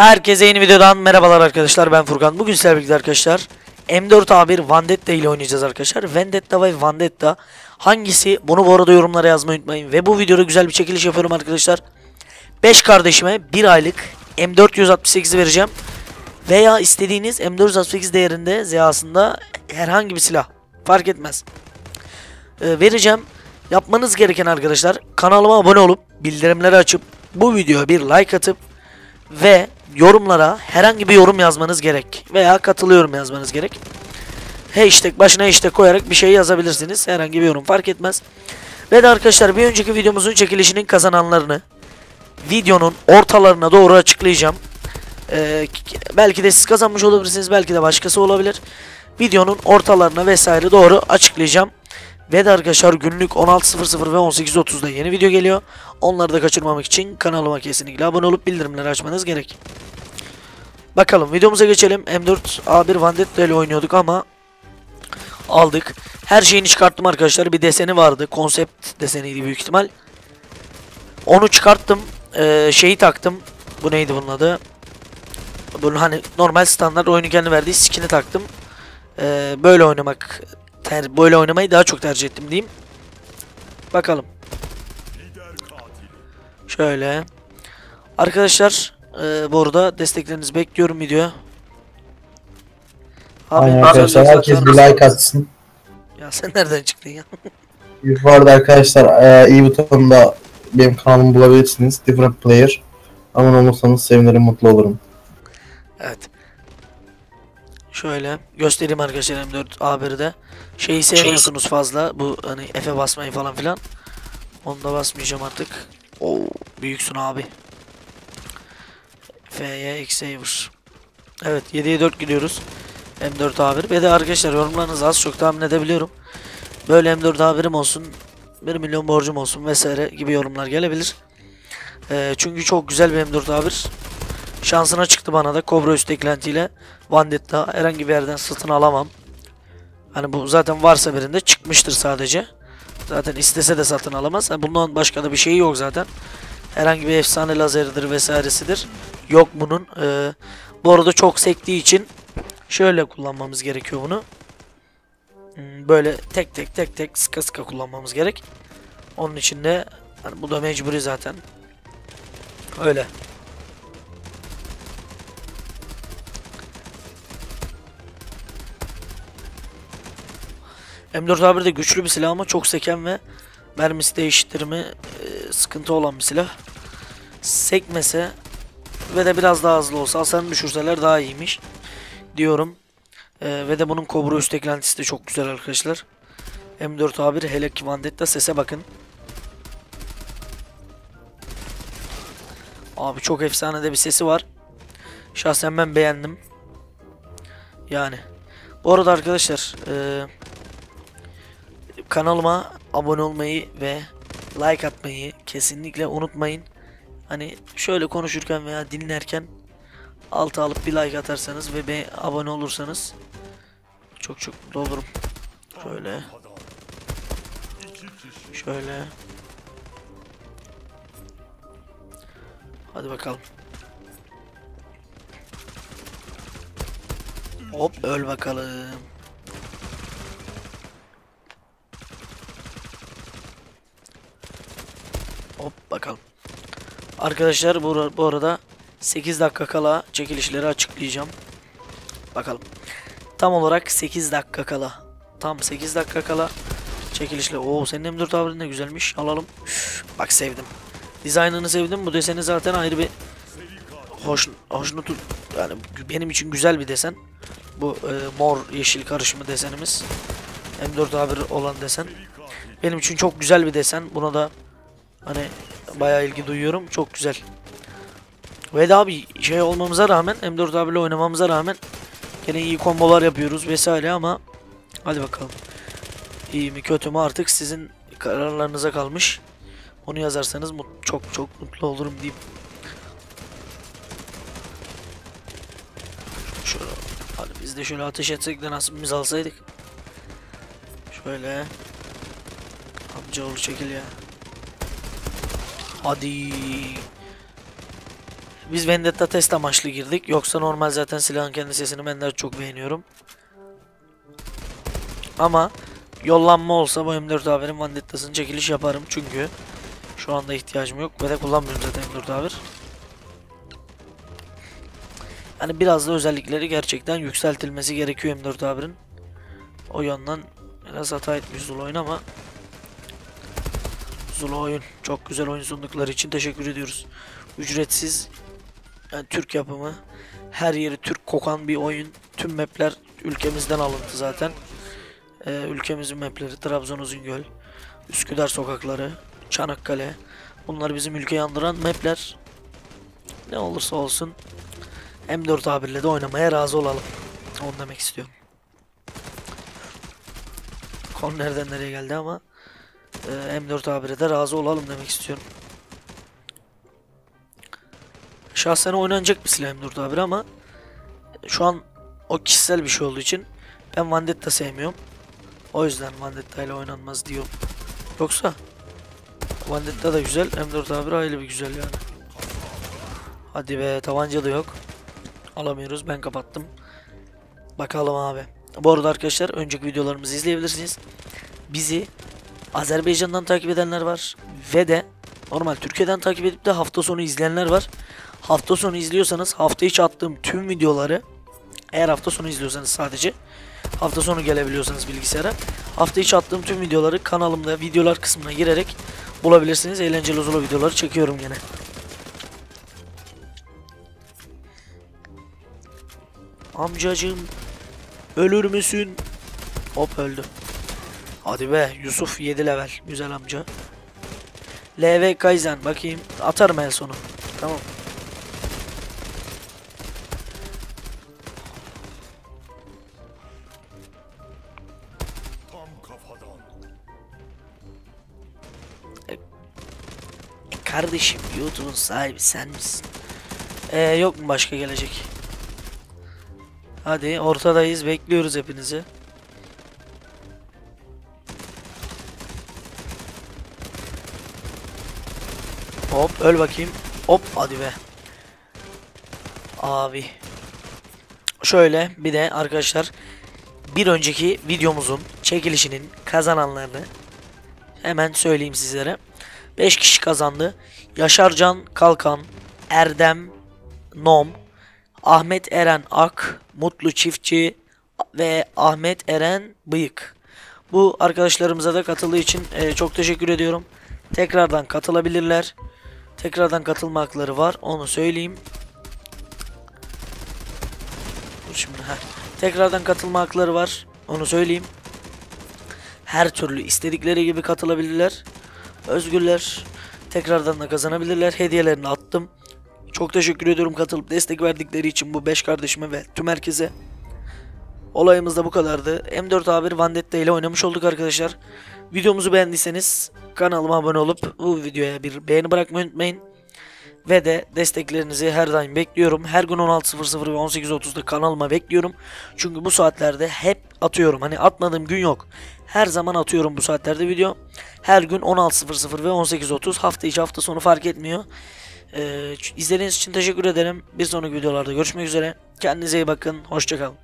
Herkese yeni videodan merhabalar arkadaşlar ben Furkan. Bugün sizlerle birlikte arkadaşlar M4A1 Vendetta ile oynayacağız arkadaşlar. Vendetta ve Vendetta hangisi? Bunu bu arada yorumlara yazmayı unutmayın. Ve bu videoda güzel bir çekiliş yapıyorum arkadaşlar. 5 kardeşime 1 aylık M468 vereceğim. Veya istediğiniz M468 değerinde ziyasında herhangi bir silah. Fark etmez. Ee, vereceğim. Yapmanız gereken arkadaşlar kanalıma abone olup bildirimleri açıp bu videoya bir like atıp ve yorumlara herhangi bir yorum yazmanız gerek veya katılıyorum yazmanız gerek. Hashtag başına hashtag koyarak bir şey yazabilirsiniz. Herhangi bir yorum fark etmez. Ve de arkadaşlar bir önceki videomuzun çekilişinin kazananlarını videonun ortalarına doğru açıklayacağım. Ee, belki de siz kazanmış olabilirsiniz belki de başkası olabilir. Videonun ortalarına vesaire doğru açıklayacağım. Ve de arkadaşlar günlük 16.00 ve 18.30'da yeni video geliyor. Onları da kaçırmamak için kanalıma kesinlikle abone olup bildirimleri açmanız gerek. Bakalım videomuza geçelim. M4A1 Vendetta ile oynuyorduk ama aldık. Her şeyini çıkarttım arkadaşlar. Bir deseni vardı. Konsept deseniydi büyük ihtimal. Onu çıkarttım. Ee, şeyi taktım. Bu neydi bunun adı? Bunun hani normal standart oyunu kendi verdiği skin'i taktım. Ee, böyle oynamak ter böyle oynamayı daha çok tercih ettim diyeyim. Bakalım. Şöyle. Arkadaşlar e, bu arada desteklerinizi bekliyorum videoya. Abi, Aynen arkadaşlar herkes bir like atsın. Ya sen nereden çıktın ya? Bu arada arkadaşlar e, iyi butonunda benim kanalımı bulabilirsiniz. Different Player. Abone olursanız sevinirim mutlu olurum. Evet. Şöyle göstereyim arkadaşlar M4 A1'de. Şeyi sevmiyorsunuz fazla. Bu hani F'e basmayı falan filan. Onu da basmayacağım artık. Oo, büyüksün abi. F'ye X-Saver. Evet 7'ye 4 gidiyoruz. M4 A1. Ve de arkadaşlar yorumlarınızı az çok tahmin edebiliyorum. Böyle M4 A1'im olsun. 1 milyon borcum olsun vesaire gibi yorumlar gelebilir. Ee, çünkü çok güzel bir M4 A1. Şansına çıktı bana da Cobra üst eklentiyle Vendetta herhangi bir yerden satın alamam. Hani bu zaten varsa birinde çıkmıştır sadece. Zaten istese de satın alamaz. Yani bundan başka da bir şey yok zaten. Herhangi bir efsane lazeridir vesairesidir. Yok bunun. Ee, bu arada çok sektiği için şöyle kullanmamız gerekiyor bunu. Hmm, Böyle tek tek tek tek sıka sıka kullanmamız gerek. Onun için de hani bu da mecburi zaten. Öyle. M4A1 de güçlü bir silah ama çok seken ve mermisi değiştirme sıkıntı olan bir silah. Sekmese ve de biraz daha hızlı olsa hasarını düşürseler daha iyiymiş diyorum. E, ve de bunun Cobra üst eklentisi de çok güzel arkadaşlar. M4A1 hele ki Vendetta sese bakın. Abi çok efsane de bir sesi var. Şahsen ben beğendim. Yani. Bu arada arkadaşlar eee kanalıma abone olmayı ve like atmayı kesinlikle unutmayın. Hani şöyle konuşurken veya dinlerken alta alıp bir like atarsanız ve be abone olursanız çok çok mutlu olurum. Şöyle. Şöyle. Hadi bakalım. Hop öl bakalım. Hop bakalım. Arkadaşlar bu, bu arada 8 dakika kala çekilişleri açıklayacağım. Bakalım. Tam olarak 8 dakika kala. Tam 8 dakika kala çekilişle. Oo senin M4 tavrın da güzelmiş. Alalım. Üf, bak sevdim. Dizaynını sevdim. Bu deseni zaten ayrı bir hoş hoşnut yani benim için güzel bir desen. Bu e, mor yeşil karışımı desenimiz. M4 A1 olan desen. Benim için çok güzel bir desen. Buna da Hani bayağı ilgi duyuyorum. Çok güzel. Ve de abi şey olmamıza rağmen M4 abiyle oynamamıza rağmen gene iyi kombolar yapıyoruz vesaire ama hadi bakalım. İyi mi kötü mü artık sizin kararlarınıza kalmış. Onu yazarsanız çok çok mutlu olurum diyeyim. Şöyle hadi biz de şöyle ateş etsek de nasibimizi alsaydık. Şöyle. Amcaoğlu çekil ya. Hadi. Biz Vendetta test amaçlı girdik. Yoksa normal zaten silahın kendi sesini ben de çok beğeniyorum. Ama yollanma olsa bu M4 haberin Vendetta'sını çekiliş yaparım. Çünkü şu anda ihtiyacım yok. Ve de kullanmıyorum zaten M4 haber. Yani biraz da özellikleri gerçekten yükseltilmesi gerekiyor M4 haberin. O yandan biraz hata etmiş Zulu oyun ama Zulu oyun çok güzel oyun sundukları için teşekkür ediyoruz. Ücretsiz yani Türk yapımı her yeri Türk kokan bir oyun. Tüm mapler ülkemizden alıntı zaten. Ee, ülkemizin mapleri Trabzon Uzungöl, Üsküdar sokakları, Çanakkale. Bunlar bizim ülkeyi andıran mapler. Ne olursa olsun M4 A1'le de oynamaya razı olalım. Onu demek istiyorum. Konu nereden nereye geldi ama e, M4 A1'e de razı olalım demek istiyorum. Şahsen oynanacak bir silah M4 A1 ama şu an o kişisel bir şey olduğu için ben Vendetta sevmiyorum. O yüzden Vendetta ile oynanmaz diyorum. Yoksa Vendetta da güzel, M4 A1 ayrı bir güzel yani. Hadi be tabanca da yok. Alamıyoruz ben kapattım. Bakalım abi. Bu arada arkadaşlar önceki videolarımızı izleyebilirsiniz. Bizi Azerbaycan'dan takip edenler var. Ve de normal Türkiye'den takip edip de hafta sonu izleyenler var. Hafta sonu izliyorsanız hafta içi attığım tüm videoları eğer hafta sonu izliyorsanız sadece hafta sonu gelebiliyorsanız bilgisayara hafta içi attığım tüm videoları kanalımda videolar kısmına girerek bulabilirsiniz. Eğlenceli uzun videoları çekiyorum yine. Amcacığım ölür müsün? Hop öldü. Hadi be Yusuf 7 level. Güzel amca. LV Kaizen bakayım. Atarım el sonu. Tamam. Tam kafadan. E, Kardeşim YouTube'un sahibi sen misin? Ee, yok mu başka gelecek? Hadi ortadayız bekliyoruz hepinizi. Hop öl bakayım. Hop hadi be. Abi. Şöyle bir de arkadaşlar bir önceki videomuzun çekilişinin kazananlarını hemen söyleyeyim sizlere. 5 kişi kazandı. Yaşarcan Kalkan, Erdem Nom, Ahmet Eren Ak, Mutlu Çiftçi ve Ahmet Eren Bıyık. Bu arkadaşlarımıza da katıldığı için e, çok teşekkür ediyorum. Tekrardan katılabilirler. Tekrardan katılma hakları var. Onu söyleyeyim. Dur şimdi. heh. Tekrardan katılma hakları var. Onu söyleyeyim. Her türlü istedikleri gibi katılabilirler. Özgürler. Tekrardan da kazanabilirler. Hediyelerini attım. Çok teşekkür ediyorum katılıp destek verdikleri için bu 5 kardeşime ve tüm herkese. Olayımız da bu kadardı. M4 A1 Vendetta ile oynamış olduk arkadaşlar. Videomuzu beğendiyseniz kanalıma abone olup bu videoya bir beğeni bırakmayı unutmayın. Ve de desteklerinizi her daim bekliyorum. Her gün 16.00 ve 18.30'da kanalıma bekliyorum. Çünkü bu saatlerde hep atıyorum. Hani atmadığım gün yok. Her zaman atıyorum bu saatlerde video. Her gün 16.00 ve 18.30 hafta içi hafta sonu fark etmiyor. Ee, izlediğiniz için teşekkür ederim. Bir sonraki videolarda görüşmek üzere. Kendinize iyi bakın. Hoşçakalın.